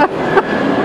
Ha ha ha!